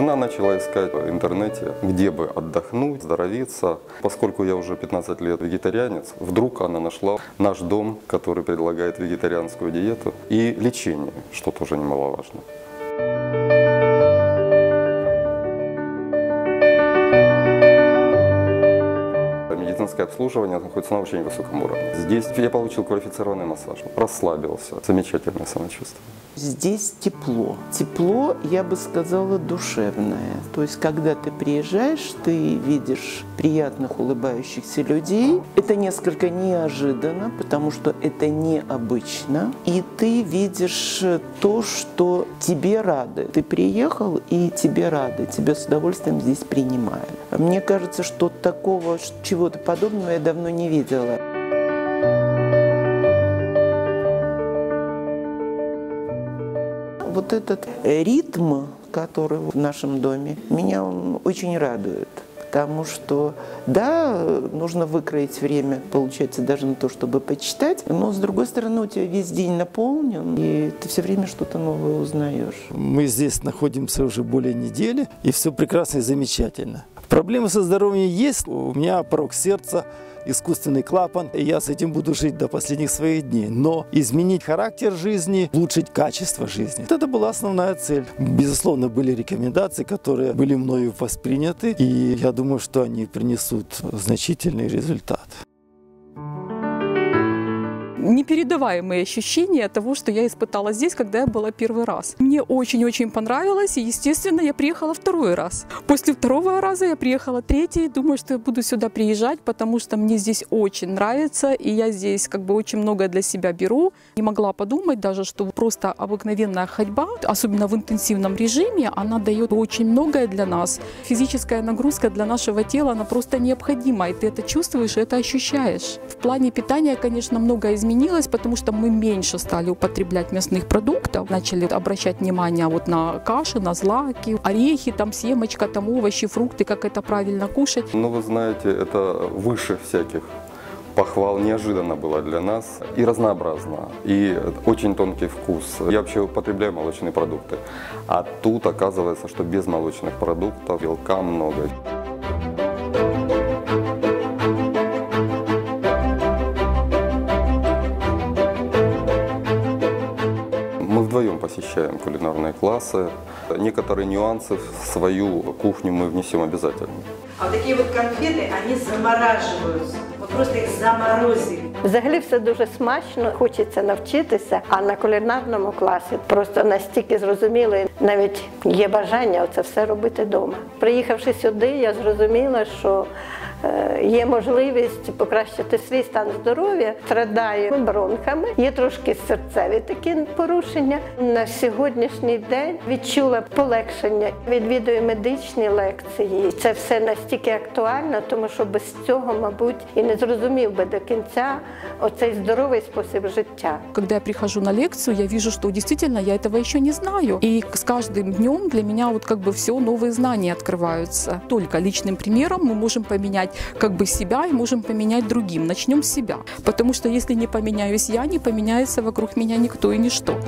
Жена начала искать в интернете, где бы отдохнуть, здоровиться. Поскольку я уже 15 лет вегетарианец, вдруг она нашла наш дом, который предлагает вегетарианскую диету и лечение, что тоже немаловажно. Медицинское обслуживание находится на очень высоком уровне. Здесь я получил квалифицированный массаж, расслабился, замечательное самочувствие. Здесь тепло. Тепло, я бы сказала, душевное. То есть, когда ты приезжаешь, ты видишь приятных улыбающихся людей. Это несколько неожиданно, потому что это необычно. И ты видишь то, что тебе рады. Ты приехал, и тебе рады. Тебя с удовольствием здесь принимают. Мне кажется, что такого чего-то подобного я давно не видела. Вот этот ритм, который в нашем доме, меня он очень радует. Потому что, да, нужно выкроить время, получается, даже на то, чтобы почитать, но, с другой стороны, у тебя весь день наполнен, и ты все время что-то новое узнаешь. Мы здесь находимся уже более недели, и все прекрасно и замечательно. Проблемы со здоровьем есть. У меня порог сердца, искусственный клапан, и я с этим буду жить до последних своих дней. Но изменить характер жизни, улучшить качество жизни, это была основная цель. Безусловно, были рекомендации, которые были мною восприняты, и я думаю, что они принесут значительный результат непередаваемые ощущения того, что я испытала здесь, когда я была первый раз. Мне очень-очень понравилось, и, естественно, я приехала второй раз. После второго раза я приехала третий, думаю, что я буду сюда приезжать, потому что мне здесь очень нравится, и я здесь как бы очень многое для себя беру. Не могла подумать даже, что просто обыкновенная ходьба, особенно в интенсивном режиме, она дает очень многое для нас. Физическая нагрузка для нашего тела, она просто необходима, и ты это чувствуешь, и это ощущаешь. В плане питания, конечно, много изменений изменилось, потому что мы меньше стали употреблять мясных продуктов, начали обращать внимание вот на каши, на злаки, орехи, там семечка, там овощи, фрукты, как это правильно кушать. Ну, вы знаете, это выше всяких похвал неожиданно было для нас и разнообразно, и очень тонкий вкус. Я вообще употребляю молочные продукты, а тут оказывается, что без молочных продуктов белка много. посещаем кулинарные классы. Некоторые нюансы в свою кухню мы внесем обязательно. А вот такие вот конфеты, они замораживаются. Вот просто их заморозили. Взагалі все дуже смачно, хочеться навчитися, а на кулінарному класі просто настільки зрозуміло, навіть є бажання це все робити вдома. Приїхавши сюди, я зрозуміла, що Е, є можливість покращити свій стан здоров'я, страдає бронхами, є трошки серцеві такі порушення. На сьогоднішній день відчула полегшення, відвідую медичні лекції. Це все настільки актуально, тому що без цього, мабуть, і не зрозумів би до кінця оцей здоровий спосіб життя. Коли я прихожу на лекцію, я вижу, що дійсно я этого ще не знаю. І з кожним днем для мене вот как бы все новые знания открываются. Только личным примером мы можем поменять Поменять как бы себя и можем поменять другим. Начнем с себя. Потому что если не поменяюсь я, не поменяется вокруг меня никто и ничто.